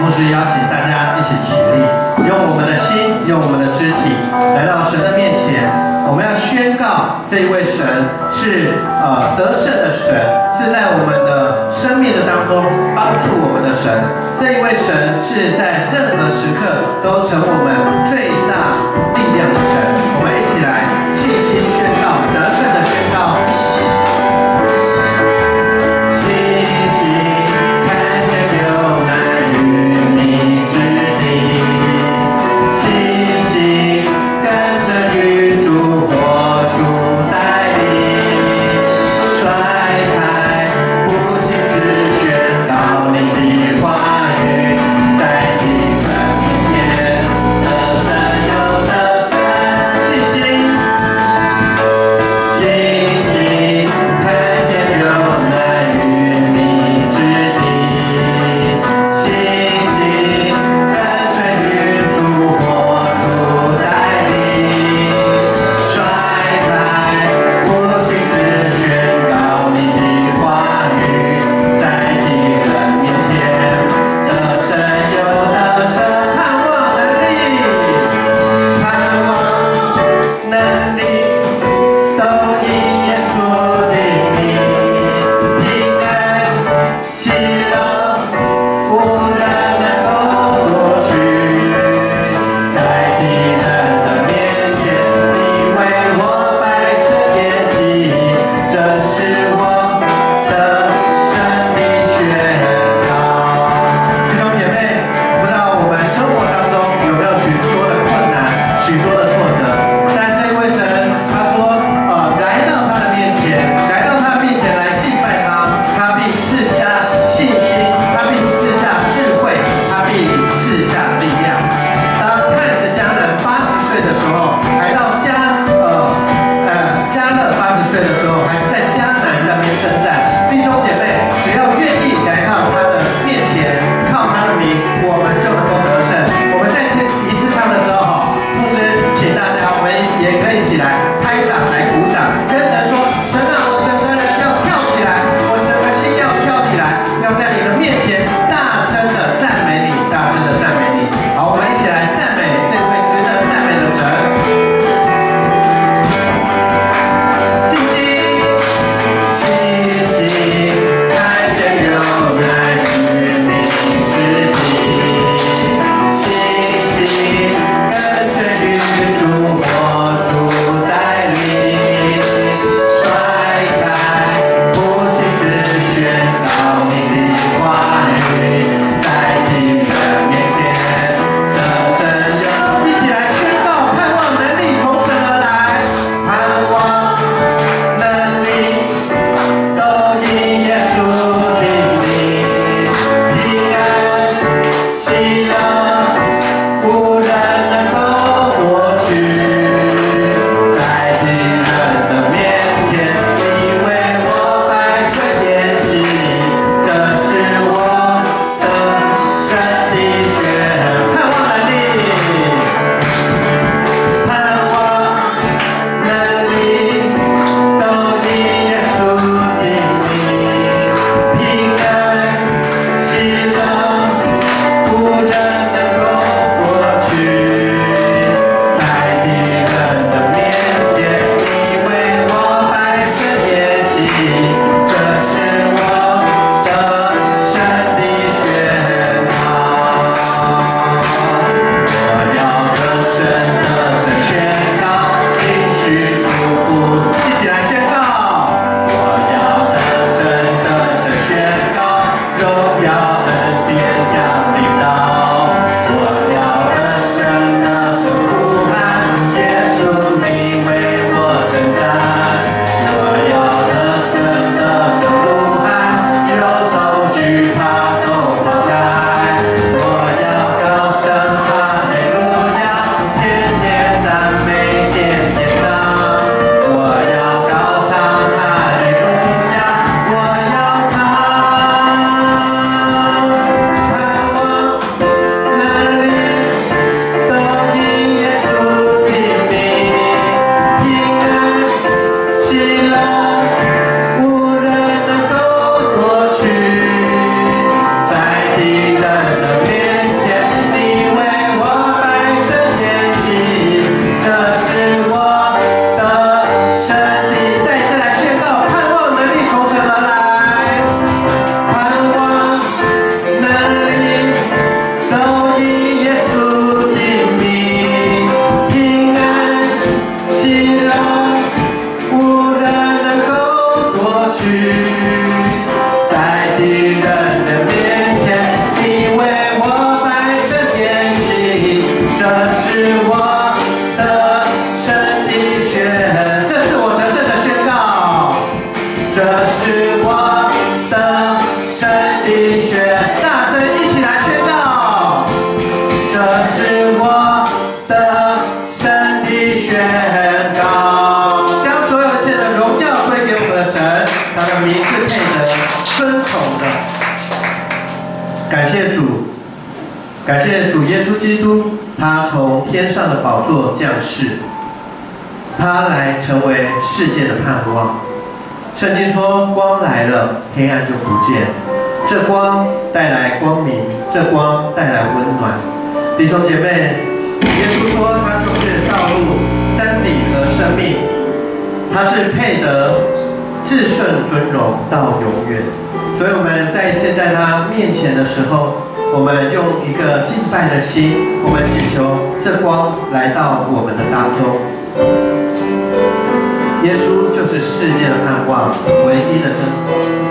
牧师邀请大家一起起立，用我们的心，用我们的肢体来到神的面前。我们要宣告这一位神是呃得胜的神，是在我们的生命的当中帮助我们的神。这一位神是在任何时刻都成我们最大力量的神。我们一起来 Jesus. 配得尊崇的。感谢主，感谢主耶稣基督，他从天上的宝座降世，他来成为世界的盼望。圣经说，光来了，黑暗就不见。这光带来光明，这光带来温暖。弟兄姐妹，耶稣说他就是道路、真理和生命，他是配得至圣尊荣到永远。所以我们在现在他面前的时候，我们用一个敬拜的心，我们祈求这光来到我们的当中。耶稣就是世界的盼望，唯一的真光。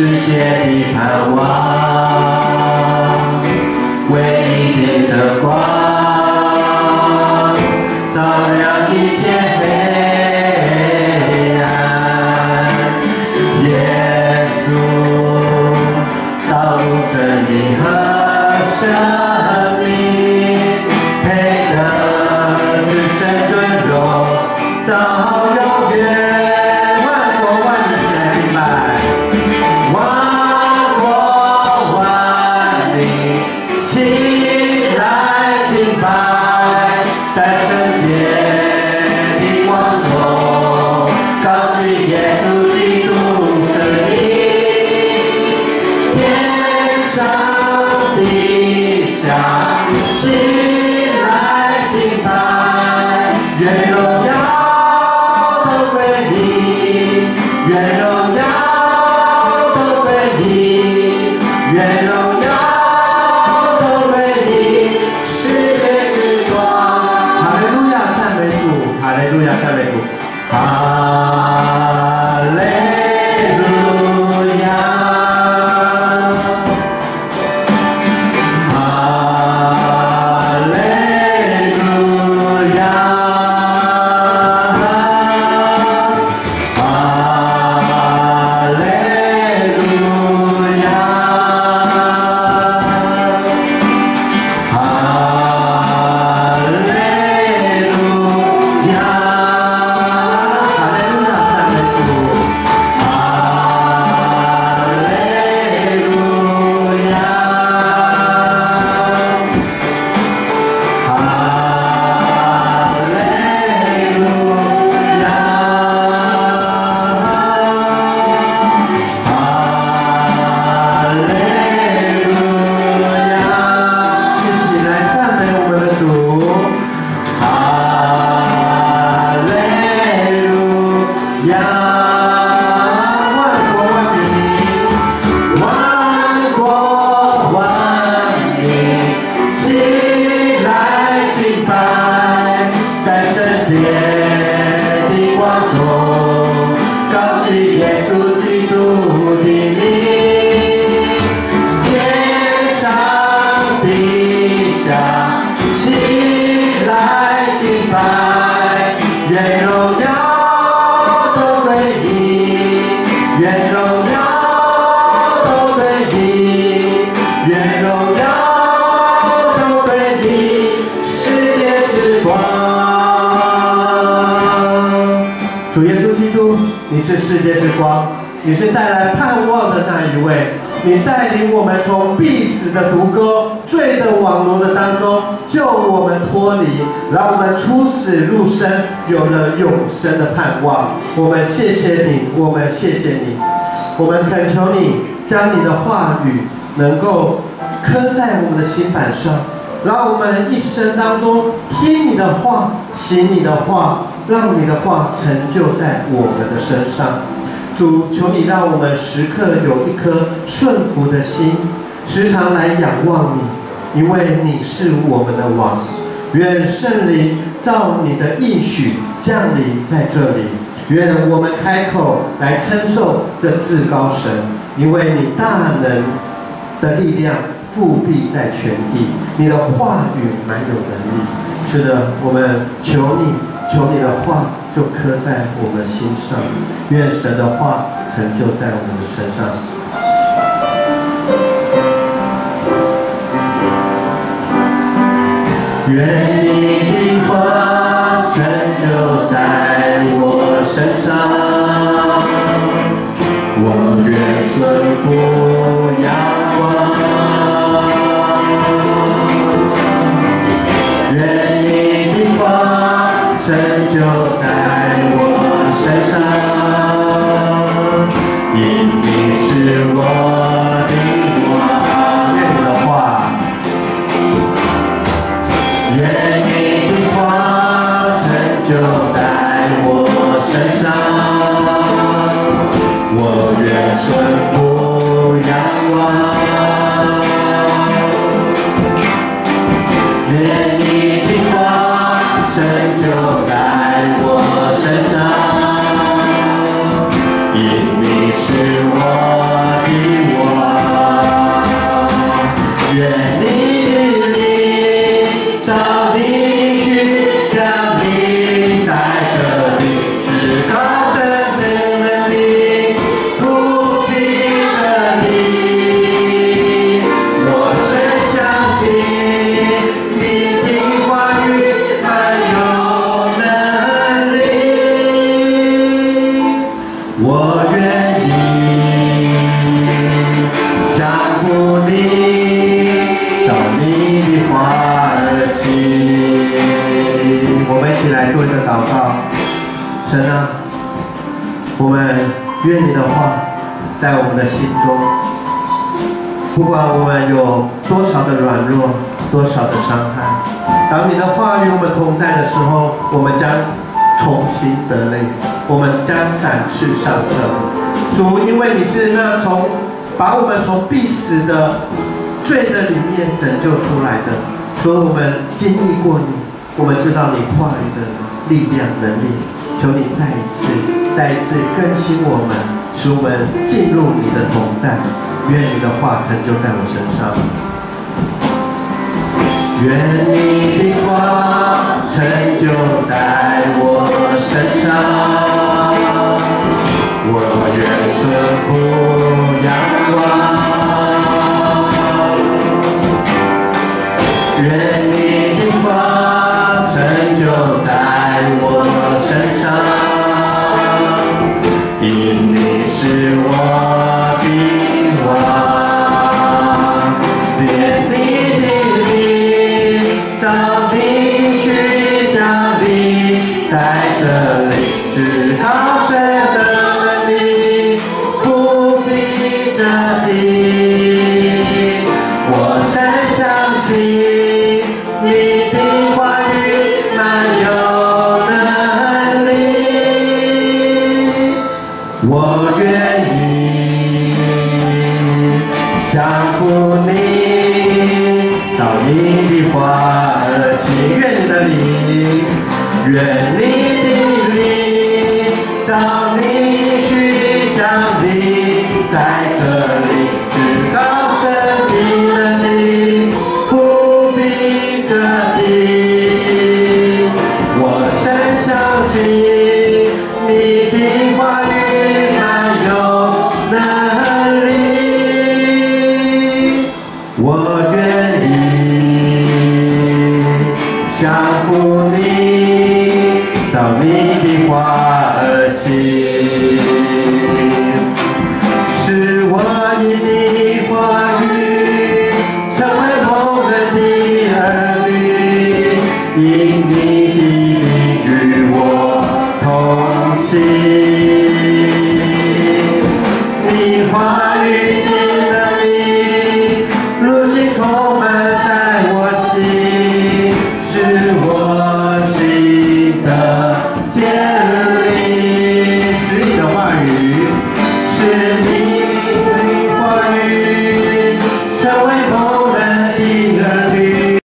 世界的盼望。荣耀都归你，愿荣耀都归你，愿荣耀都归你，世界之光主耶稣基督，你是世界之光，你是带来盼望的那一位，你带领我们从必死的毒歌。罪的网罗的当中救我们脱离，让我们出死入生，有了永生的盼望。我们谢谢你，我们谢谢你，我们恳求你将你的话语能够刻在我们的心板上，让我们一生当中听你的话，行你的话，让你的话成就在我们的身上。主，求你让我们时刻有一颗顺服的心，时常来仰望你，因为你是我们的王。愿圣灵照你的应许降临在这里。愿我们开口来称颂这至高神，因为你大能的力量复辟在全地，你的话语蛮有能力。是的，我们求你，求你的话。就刻在我们心上，愿神的话成就在我们的身上。愿你的话成就在我身上，我愿顺服阳光。我们的心中，不管我们有多少的软弱，多少的伤害，当你的话与我们同在的时候，我们将重新得力，我们将展翅上腾。主，因为你是那从把我们从必死的罪的里面拯救出来的，所以我们经历过你，我们知道你话语的力量能力。求你再一次。再一次更新我们，使我们进入你的同在。愿你的话成就在我身上。愿你的话成就在我身上。相信你的话语满有。愿你的灵到你去降临在